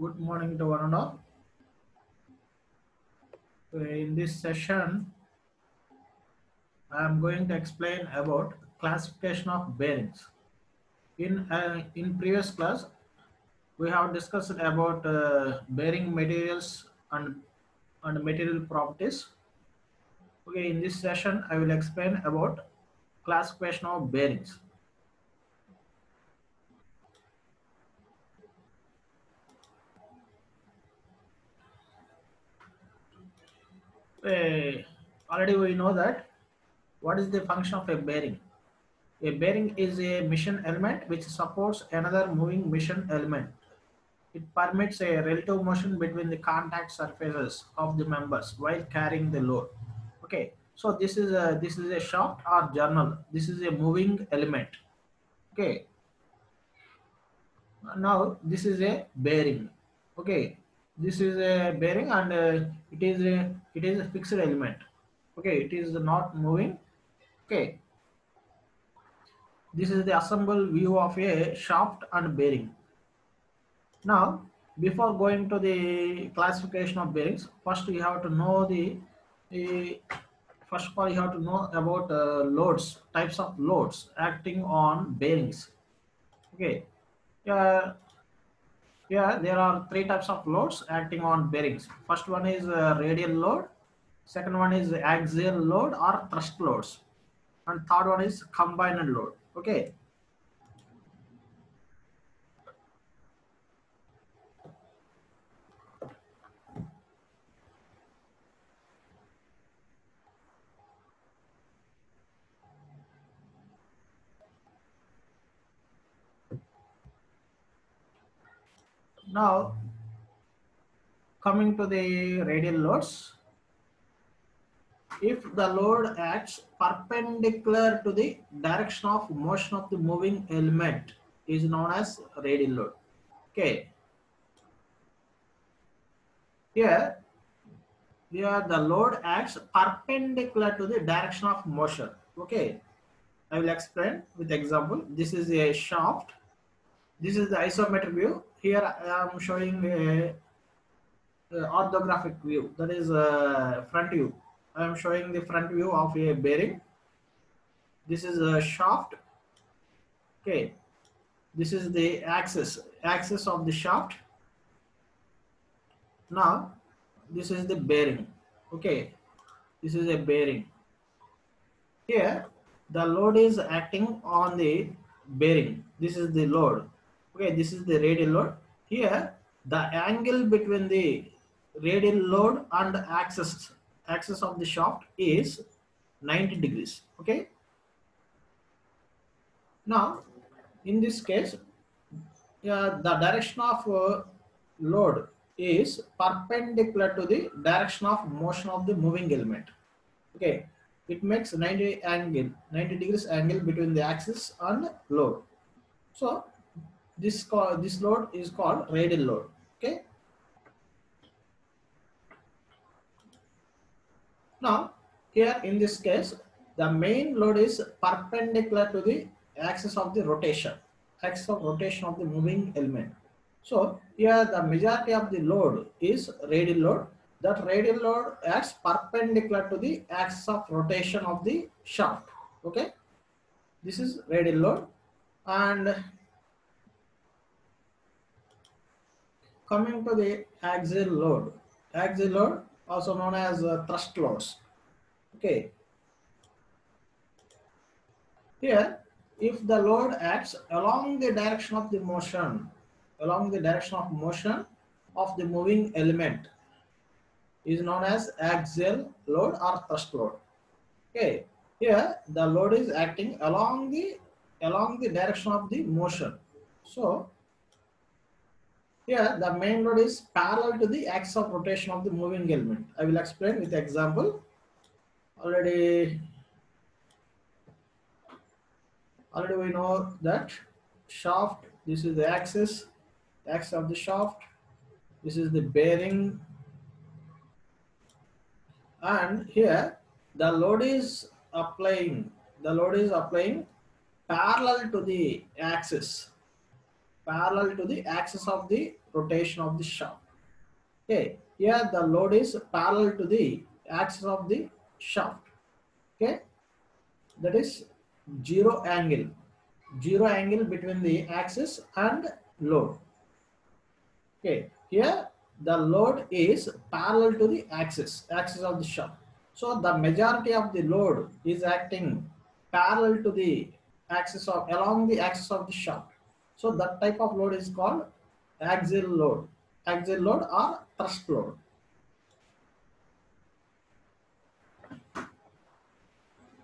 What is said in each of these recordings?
Good morning to one and all. In this session, I am going to explain about classification of bearings. In uh, in previous class, we have discussed about uh, bearing materials and and material properties. Okay, in this session, I will explain about classification of bearings. Uh, already we know that what is the function of a bearing? A bearing is a machine element which supports another moving machine element. It permits a relative motion between the contact surfaces of the members while carrying the load. Okay so this is a this is a shaft or journal. This is a moving element. Okay. Now this is a bearing. Okay this is a bearing and uh, it is a it is a fixed element. Okay it is not moving. Okay. This is the assembled view of a shaft and bearing. Now before going to the classification of bearings first you have to know the, first of all you have to know about uh, loads types of loads acting on bearings. Okay. Yeah yeah, there are three types of loads acting on bearings. First one is uh, radial load, second one is axial load or thrust loads, and third one is combined load. Okay. Now, coming to the radial loads, if the load acts perpendicular to the direction of motion of the moving element is known as radial load. Okay. Here, here the load acts perpendicular to the direction of motion. Okay. I will explain with example. This is a shaft. This is the isometric view here I am showing a, a orthographic view. That is a front view. I am showing the front view of a bearing. This is a shaft. Okay. This is the axis axis of the shaft. Now this is the bearing. Okay. This is a bearing. Here the load is acting on the bearing. This is the load okay this is the radial load. Here the angle between the radial load and the axis axis of the shaft is 90 degrees okay? Now in this case uh, the direction of uh, load is perpendicular to the direction of motion of the moving element okay? It makes 90 angle 90 degrees angle between the axis and load. So this call, this load is called radial load okay? Now here in this case the main load is perpendicular to the axis of the rotation axis of rotation of the moving element. So here the majority of the load is radial load. That radial load acts perpendicular to the axis of rotation of the shaft okay? This is radial load. And coming to the axial load axial load also known as uh, thrust loads okay. Here if the load acts along the direction of the motion along the direction of motion of the moving element is known as axial load or thrust load okay. Here the load is acting along the along the direction of the motion. So here, the main load is parallel to the axis of rotation of the moving element. I will explain with example. Already, already we know that shaft, this is the axis, the axis of the shaft, this is the bearing, and here the load is applying, the load is applying parallel to the axis parallel to the axis of the rotation of the shaft. Okay, here the load is parallel to the axis of the shaft. Okay, that is zero angle, zero angle between the axis and load. Okay, here the load is parallel to the axis, axis of the shaft. So the majority of the load is acting parallel to the axis of along the axis of the shaft. So that type of load is called axial load, axial load or thrust load.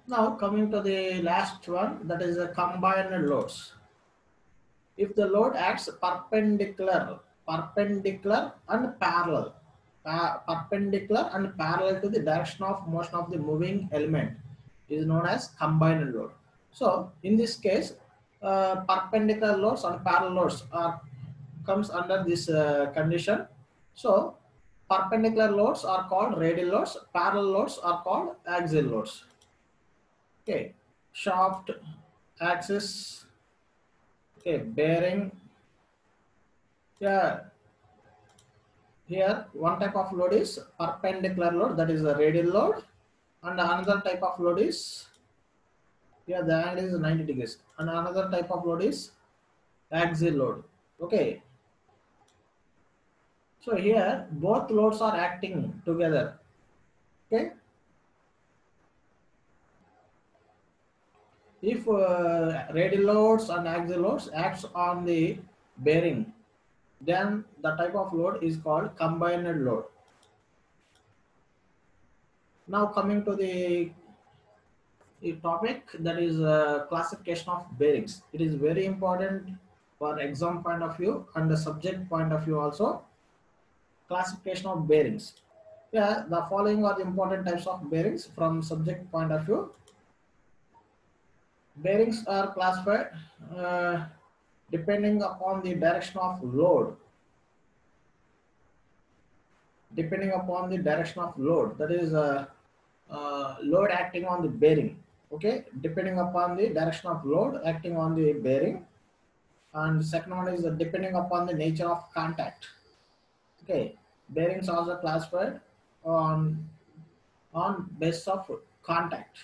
Now coming to the last one, that is a combined loads. If the load acts perpendicular, perpendicular and parallel, uh, perpendicular and parallel to the direction of motion of the moving element is known as combined load. So in this case, uh, perpendicular loads and parallel loads are comes under this uh, condition. So perpendicular loads are called radial loads, parallel loads are called axial loads. Okay, shaft, axis, okay, bearing. Yeah, here one type of load is perpendicular load, that is a radial load, and another type of load is here the angle is 90 degrees, and another type of load is axial load. Okay. So here both loads are acting together. Okay. If uh, radial loads and axial loads acts on the bearing, then the type of load is called combined load. Now coming to the, the topic that is uh, classification of bearings. It is very important for exam point of view and the subject point of view also. Classification of bearings. Yeah, the following are the important types of bearings from subject point of view. Bearings are classified uh, depending upon the direction of load. Depending upon the direction of load, that is uh, uh, load acting on the bearing. Okay, depending upon the direction of load acting on the bearing. And second one is depending upon the nature of contact. Okay, bearings also classified on on basis of contact.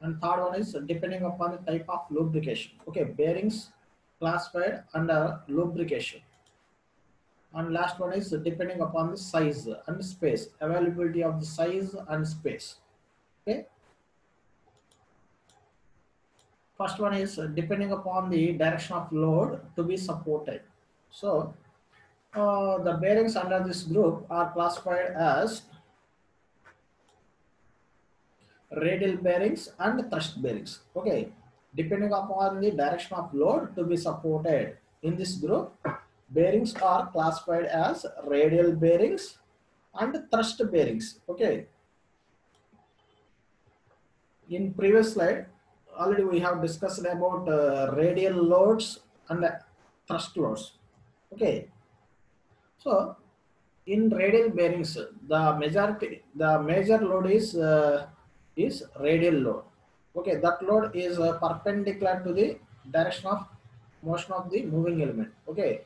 And third one is depending upon the type of lubrication. Okay, bearings classified under lubrication. And last one is depending upon the size and space, availability of the size and space. Okay. First one is depending upon the direction of load to be supported. So uh, the bearings under this group are classified as radial bearings and thrust bearings. Okay, depending upon the direction of load to be supported in this group, bearings are classified as radial bearings and thrust bearings. Okay. In previous slide, already we have discussed about uh, radial loads and thrust loads. Okay. So in radial bearings, the majority, the major load is uh, is radial load. Okay, that load is uh, perpendicular to the direction of motion of the moving element. Okay,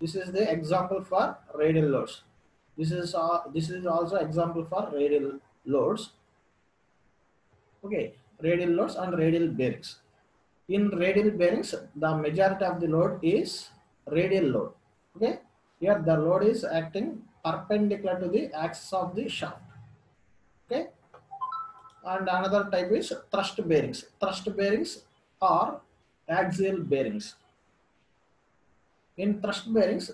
this is the example for radial loads. This is uh, this is also example for radial loads. Okay, radial loads and radial bearings. In radial bearings, the majority of the load is radial load. Okay, here the load is acting perpendicular to the axis of the shaft. Okay, and another type is thrust bearings. Thrust bearings are axial bearings. In thrust bearings,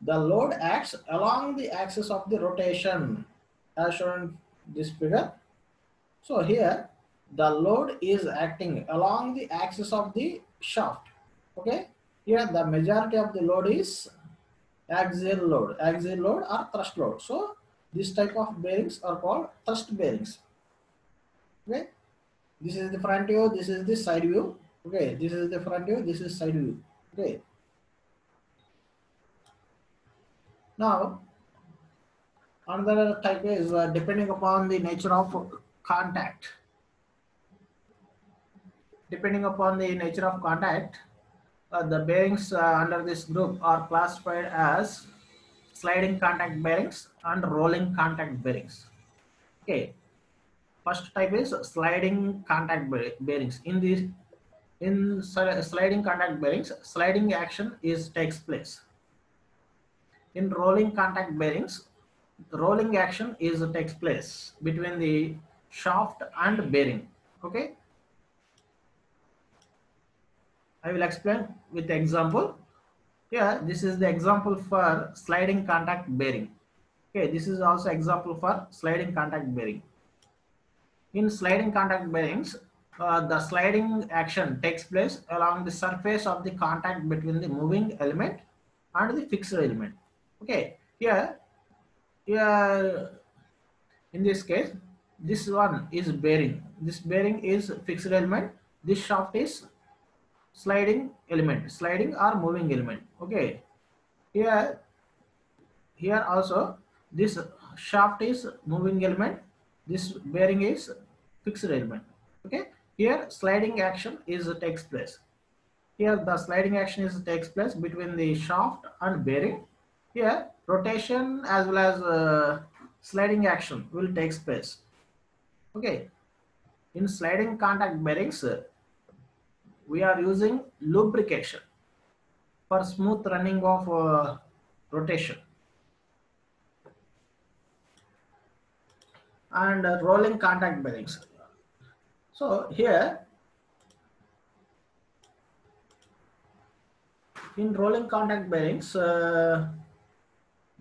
the load acts along the axis of the rotation as shown in this figure. So here the load is acting along the axis of the shaft. Okay, here the majority of the load is axial load, axial load or thrust load. So this type of bearings are called thrust bearings. Okay, this is the front view, this is the side view. Okay, this is the front view, this is side view. Okay. Now, another type is uh, depending upon the nature of contact. Depending upon the nature of contact, uh, the bearings uh, under this group are classified as sliding contact bearings and rolling contact bearings. Okay, first type is sliding contact bearings. In this, in sliding contact bearings, sliding action is takes place. In rolling contact bearings, rolling action is takes place between the shaft and bearing. Okay. I will explain with example. Here, this is the example for sliding contact bearing. Okay, this is also example for sliding contact bearing. In sliding contact bearings, uh, the sliding action takes place along the surface of the contact between the moving element and the fixed element. Okay, here, here in this case, this one is bearing. This bearing is fixed element. This shaft is sliding element. Sliding or moving element. Okay. Here here also this shaft is moving element. This bearing is fixed element. Okay. Here sliding action is takes place. Here the sliding action is takes place between the shaft and bearing. Here rotation as well as uh, sliding action will takes place. Okay. In sliding contact bearings we are using lubrication for smooth running of uh, rotation and uh, rolling contact bearings. So here in rolling contact bearings, uh,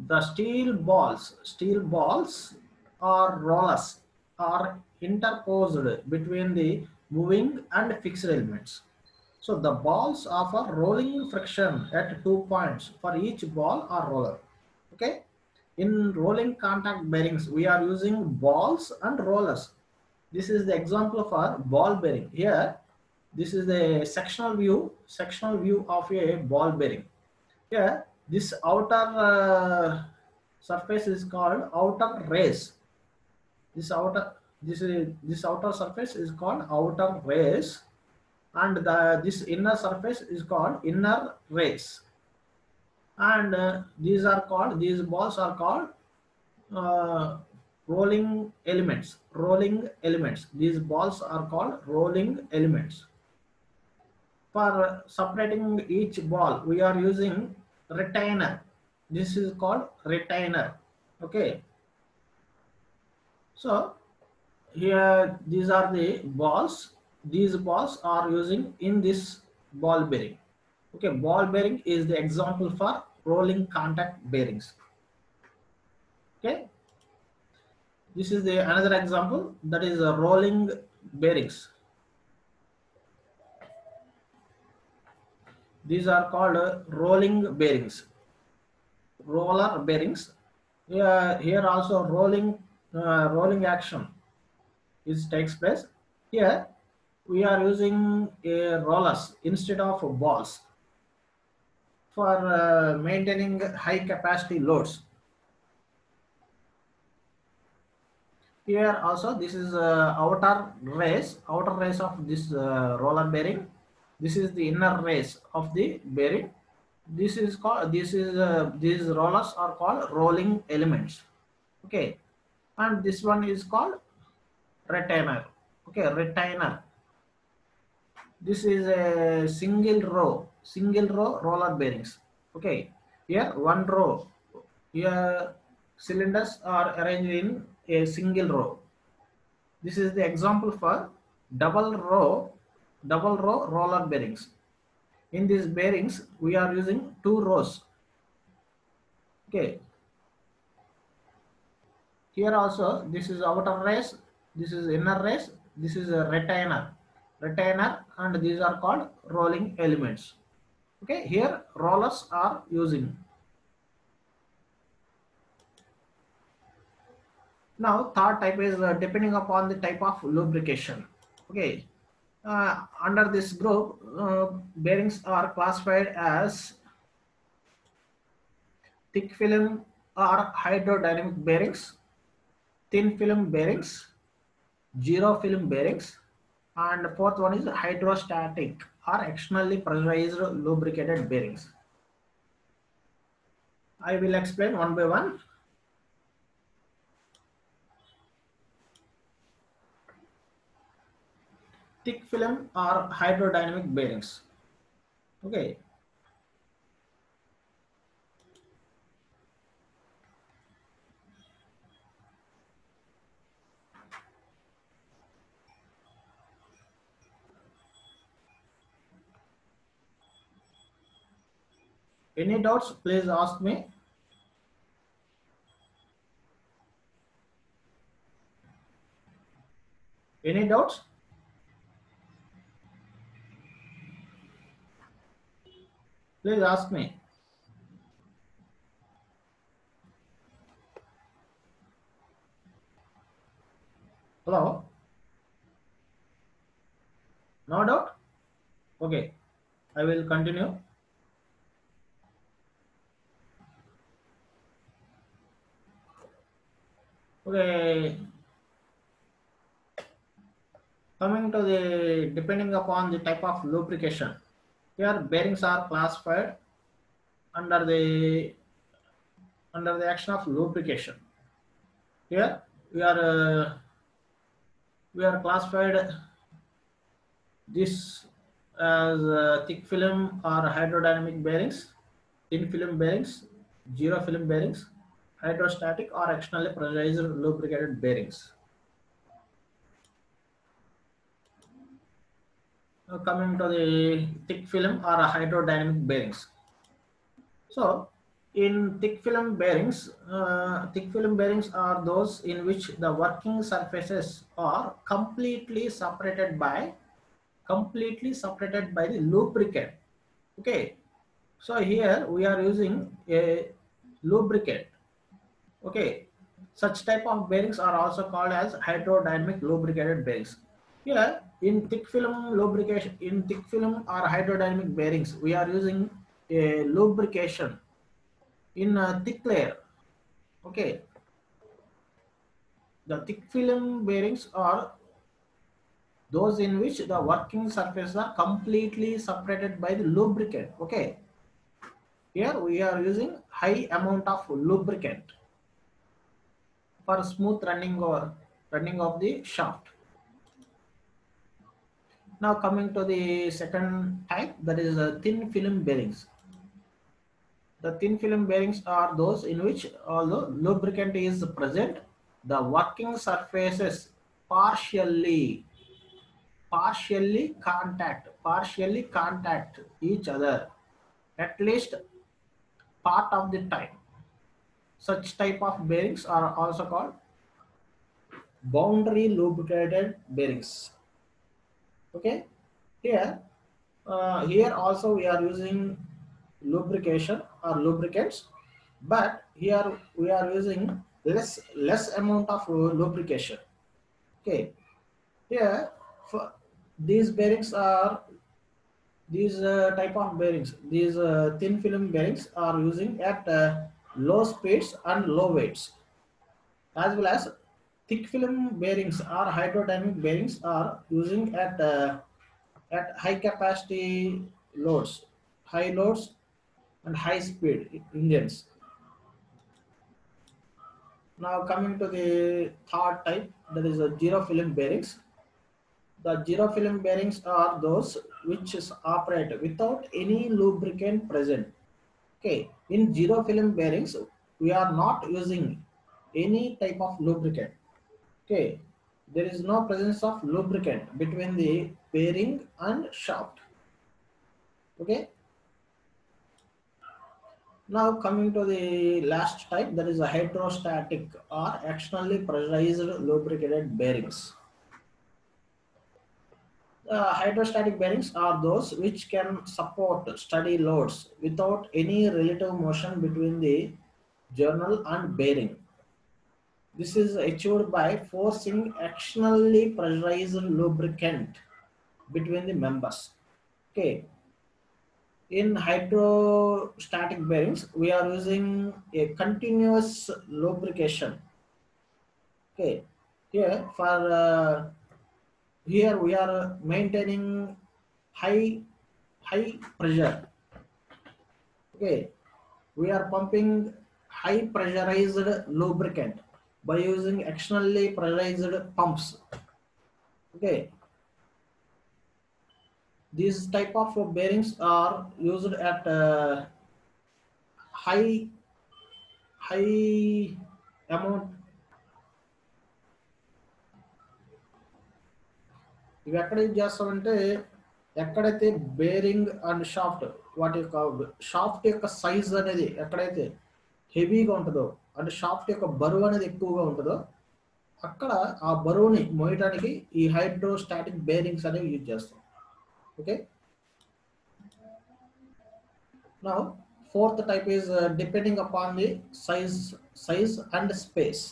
the steel balls, steel balls or rollers are interposed between the moving and fixed elements. So the balls offer rolling friction at two points for each ball or roller. Okay. In rolling contact bearings, we are using balls and rollers. This is the example for ball bearing. Here, this is the sectional view, sectional view of a ball bearing. Here, this outer uh, surface is called outer race. This outer, this is this outer surface is called outer race and the this inner surface is called inner race and uh, these are called these balls are called uh, rolling elements rolling elements. These balls are called rolling elements. For separating each ball we are using retainer. This is called retainer. Okay. So here these are the balls these balls are using in this ball bearing. Okay, ball bearing is the example for rolling contact bearings. Okay, this is the another example that is a rolling bearings. These are called uh, rolling bearings, roller bearings. Here, here also rolling uh, rolling action is takes place. Here we are using a rollers instead of balls for uh, maintaining high capacity loads. Here also this is uh, outer race, outer race of this uh, roller bearing. This is the inner race of the bearing. This is called, this is, uh, these rollers are called rolling elements. Okay. And this one is called retainer. Okay, retainer this is a single row single row roller bearings. Okay here one row. Here cylinders are arranged in a single row. This is the example for double row double row roller bearings. In these bearings we are using two rows. Okay. Here also this is outer race this is inner race this is a retainer retainer and these are called rolling elements. Okay here rollers are using. Now third type is uh, depending upon the type of lubrication. Okay uh, under this group uh, bearings are classified as thick film or hydrodynamic bearings thin film bearings zero film bearings and fourth one is hydrostatic or externally pressurized lubricated bearings. I will explain one by one. Thick film or hydrodynamic bearings. Okay. Any doubts, please ask me. Any doubts? Please ask me. Hello? No doubt? Okay, I will continue. Okay. Coming to the depending upon the type of lubrication. Here bearings are classified under the under the action of lubrication. Here we are uh, we are classified this as uh, thick film or hydrodynamic bearings, thin film bearings, zero film bearings, hydrostatic or externally pressurized lubricated bearings. Now coming to the thick film or hydrodynamic bearings. So in thick film bearings, uh, thick film bearings are those in which the working surfaces are completely separated by completely separated by the lubricant. Okay, so here we are using a lubricant okay. Such type of bearings are also called as hydrodynamic lubricated bearings. Here in thick film lubrication in thick film or hydrodynamic bearings we are using a lubrication in a thick layer. Okay. The thick film bearings are those in which the working surfaces are completely separated by the lubricant. Okay. Here we are using high amount of lubricant for smooth running or running of the shaft. Now coming to the second type that is uh, thin film bearings. The thin film bearings are those in which although lubricant is present, the working surfaces partially partially contact partially contact each other at least part of the time such type of bearings are also called boundary lubricated bearings. Okay, here, uh, here also we are using lubrication or lubricants, but here we are using less less amount of lubrication. Okay, here for these bearings are these uh, type of bearings. These uh, thin film bearings are using at uh, low speeds and low weights. As well as thick film bearings or hydrodynamic bearings are using at uh, at high capacity loads high loads and high speed engines. Now coming to the third type that is a zero film bearings. The zero film bearings are those which operate without any lubricant present. Okay, in zero film bearings, we are not using any type of lubricant. Okay, there is no presence of lubricant between the bearing and shaft. Okay. Now coming to the last type, that is a hydrostatic or externally pressurized lubricated bearings. Uh, hydrostatic bearings are those which can support steady loads without any relative motion between the journal and bearing. This is achieved by forcing externally pressurized lubricant between the members. Okay. In hydrostatic bearings, we are using a continuous lubrication. Okay. Here for uh, here we are maintaining high high pressure. Okay. We are pumping high pressurized lubricant by using externally pressurized pumps. Okay. These type of bearings are used at uh, high high amount ఇవి ఎక్కడ use చేస్తామంటే ఎక్కడైతే bearing and shaft వాటి యొక్క shaft యొక్క size అనేది ఎక్కడైతే హెవీగా ఉంటుందో అంటే షాఫ్ట్ యొక్క బరువు అనేది ఎక్కువగా ఉంటుందో అక్కడ ఆ బరువుని మోయటానికి ఈ హైడ్రోస్టాటిక్ బేరింగ్స్ అనేవి యూజ్ చేస్తాం. ఓకే నా fourth type is depending upon the size size and space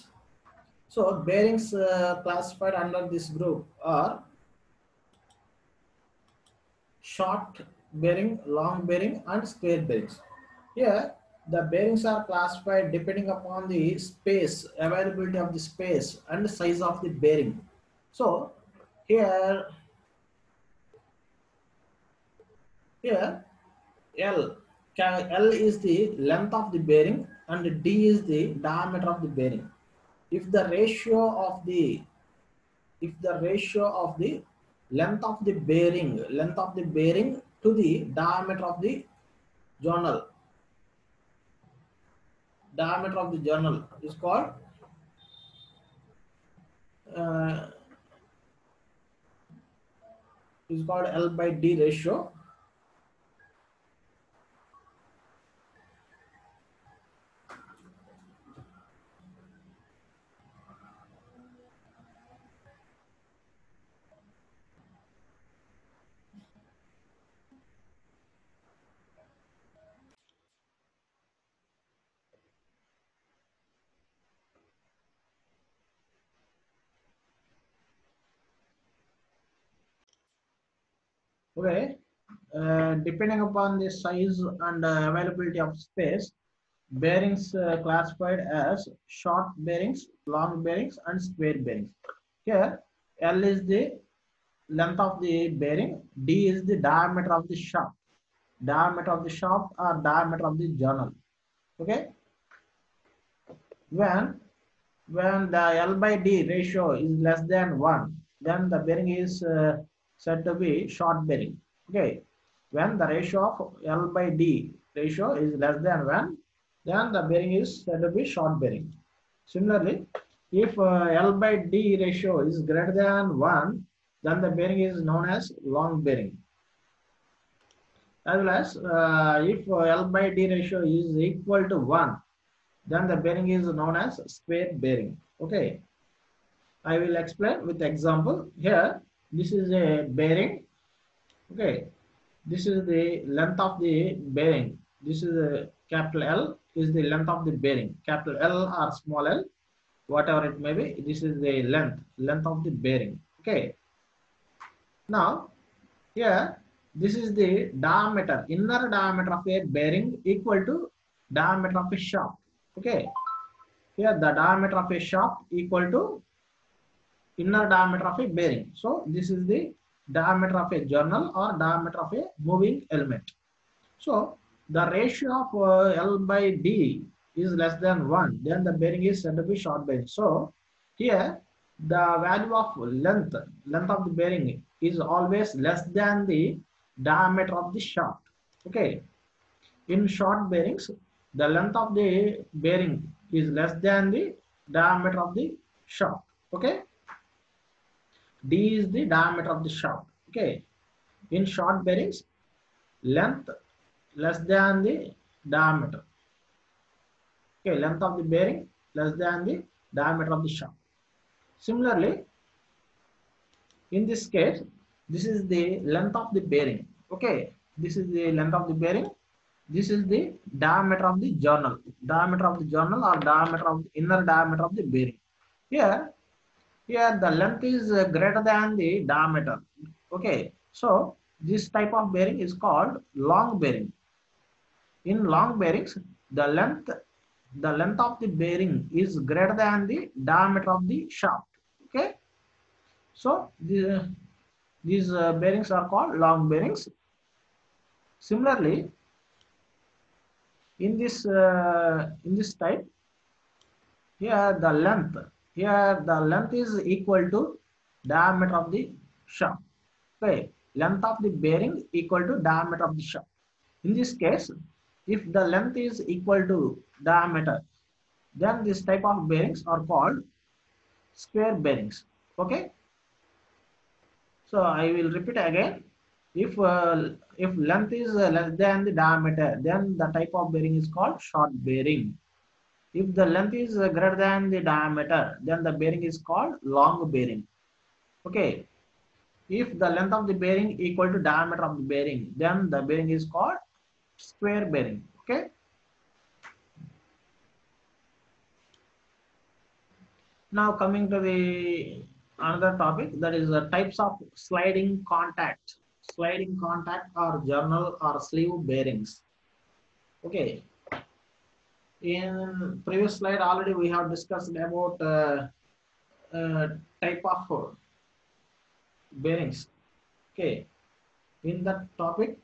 so bearings classified under this group are short bearing long bearing and square bearings here the bearings are classified depending upon the space availability of the space and the size of the bearing so here here l L is the length of the bearing and D is the diameter of the bearing. If the ratio of the if the ratio of the length of the bearing length of the bearing to the diameter of the journal. Diameter of the journal is called uh, is called L by D ratio Okay, uh, depending upon the size and uh, availability of space, bearings uh, classified as short bearings, long bearings, and square bearings. Here, L is the length of the bearing, D is the diameter of the shaft, diameter of the shaft or diameter of the journal. Okay, when when the L by D ratio is less than one, then the bearing is uh, said to be short bearing. Okay. When the ratio of L by D ratio is less than 1, then the bearing is said to be short bearing. Similarly, if uh, L by D ratio is greater than 1, then the bearing is known as long bearing. As well as uh, if uh, L by D ratio is equal to 1, then the bearing is known as square bearing. Okay. I will explain with example. Here, this is a bearing. Okay. This is the length of the bearing. This is a capital l. Is the length of the bearing. Capital l or small l whatever it may be this is the length length of the bearing. Okay. Now here this is the diameter. Inner diameter of a bearing equal to diameter of a shaft. Okay. Here the diameter of a shaft equal to inner diameter of a bearing. So this is the diameter of a journal or diameter of a moving element. So the ratio of uh, L by D is less than 1, then the bearing is said to be short bearing. So here the value of length, length of the bearing is always less than the diameter of the shaft. Okay. In short bearings, the length of the bearing is less than the diameter of the shaft. Okay. D is the diameter of the shaft. Okay. In short bearings, length less than the diameter. Okay, length of the bearing less than the diameter of the shaft. Similarly, in this case, this is the length of the bearing. Okay, this is the length of the bearing. This is the diameter of the journal, diameter of the journal or diameter of the inner diameter of the bearing. Here, here the length is uh, greater than the diameter. Okay so this type of bearing is called long bearing. In long bearings the length the length of the bearing is greater than the diameter of the shaft. Okay so the, these uh, bearings are called long bearings. Similarly, in this uh, in this type, here the length here the length is equal to diameter of the shaft. Okay, length of the bearing equal to diameter of the shaft. In this case, if the length is equal to diameter, then this type of bearings are called square bearings. Okay. So I will repeat again. If uh, if length is less than the diameter, then the type of bearing is called short bearing. If the length is greater than the diameter, then the bearing is called long bearing. Okay. If the length of the bearing equal to diameter of the bearing, then the bearing is called square bearing. Okay. Now coming to the another topic that is the types of sliding contact, sliding contact or journal or sleeve bearings. Okay. In previous slide already we have discussed about uh, uh, type of bearings. Okay. In that topic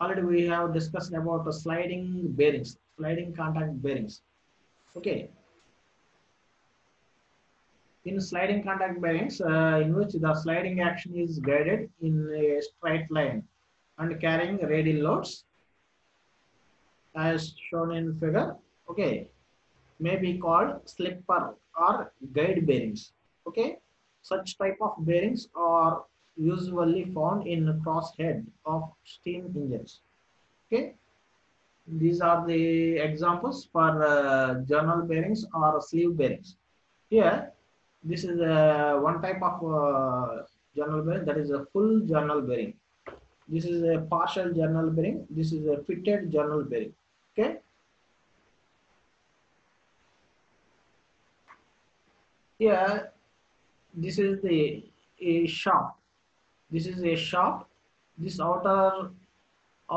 already we have discussed about the sliding bearings, sliding contact bearings. Okay in sliding contact bearings uh, in which the sliding action is guided in a straight line and carrying radial loads as shown in figure okay. May be called slipper or guide bearings. Okay. Such type of bearings are usually found in crosshead of steam engines. Okay. These are the examples for uh, journal bearings or sleeve bearings. Here this is a one type of uh, journal bearing that is a full journal bearing. This is a partial journal bearing. This is a fitted journal bearing. Okay here this is the a shaft this is a shaft this outer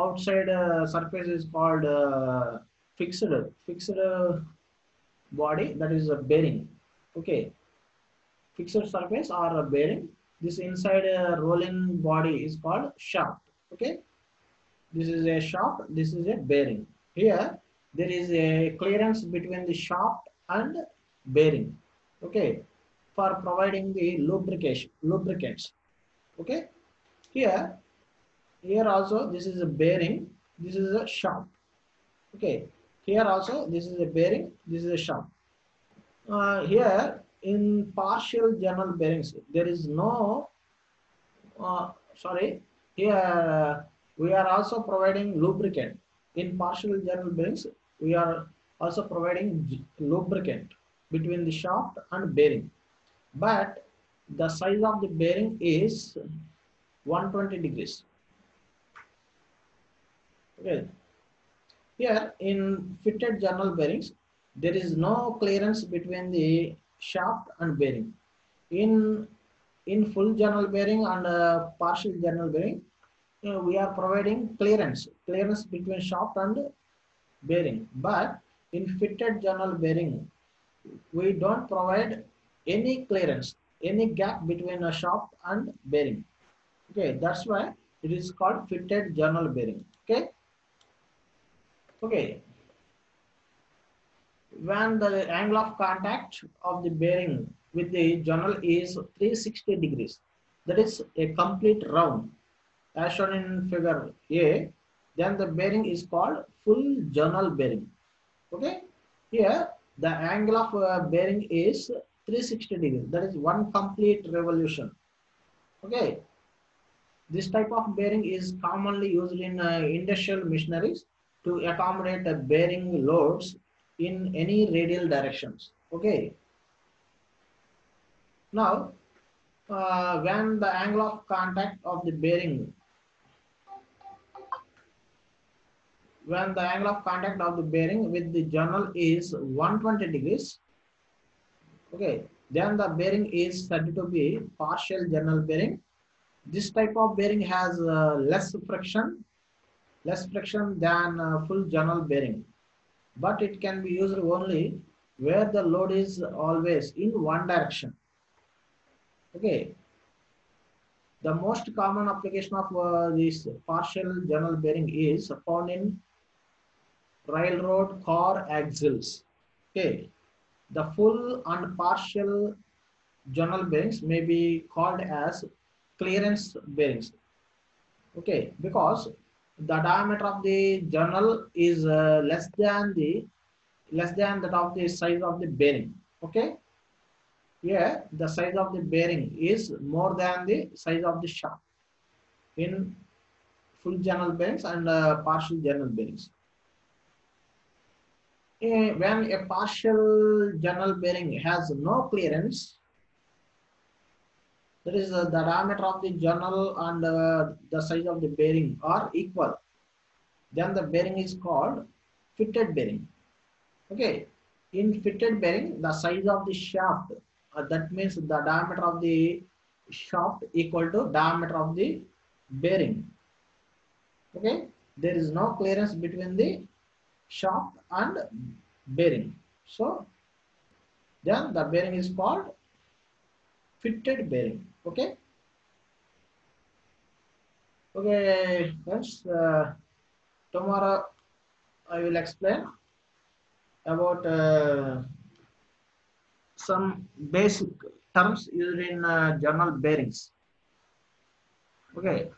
outside uh, surface is called uh, fixed fixed uh, body that is a bearing okay fixed surface or a bearing. This inside a rolling body is called shaft. Okay. This is a shaft. This is a bearing. Here there is a clearance between the shaft and bearing. Okay. For providing the lubrication, lubricants. Okay. Here, here also this is a bearing. This is a shaft. Okay. Here also this is a bearing. This is a shaft. Uh, here in partial journal bearings, there is no, uh, sorry, here uh, we are also providing lubricant. In partial journal bearings, we are also providing lubricant between the shaft and bearing. But the size of the bearing is 120 degrees. Okay. Here in fitted journal bearings, there is no clearance between the shaft and bearing. In in full journal bearing and uh, partial journal bearing, we are providing clearance, clearance between shaft and bearing. But in fitted journal bearing, we don't provide any clearance, any gap between a shaft and bearing. Okay, that's why it is called fitted journal bearing. Okay. Okay, when the angle of contact of the bearing with the journal is 360 degrees. That is a complete round. As shown in figure A, then the bearing is called full journal bearing. Okay. Here, the angle of uh, bearing is 360 degrees. That is one complete revolution. Okay. This type of bearing is commonly used in uh, industrial machineries to accommodate uh, bearing loads in any radial directions. Okay. Now, uh, when the angle of contact of the bearing, when the angle of contact of the bearing with the journal is 120 degrees, okay, then the bearing is said to be partial journal bearing. This type of bearing has uh, less friction, less friction than uh, full journal bearing but it can be used only where the load is always in one direction. Okay. the most common application of uh, this partial journal bearing is found in railroad car axles. Okay. The full and partial journal bearings may be called as clearance bearings. Okay. Because the diameter of the journal is uh, less than the less than that of the size of the bearing. Okay. Here the size of the bearing is more than the size of the shaft in full journal bearings and uh, partial journal bearings when a partial journal bearing has no clearance that is uh, the diameter of the journal and uh, the size of the bearing are equal then the bearing is called fitted bearing. Okay in fitted bearing the size of the shaft uh, that means the diameter of the shaft equal to diameter of the bearing. Okay there is no clearance between the shaft and bearing. So then the bearing is called fitted bearing. Okay? Okay friends uh, tomorrow i will explain about uh, some basic terms used in uh, journal bearings. Okay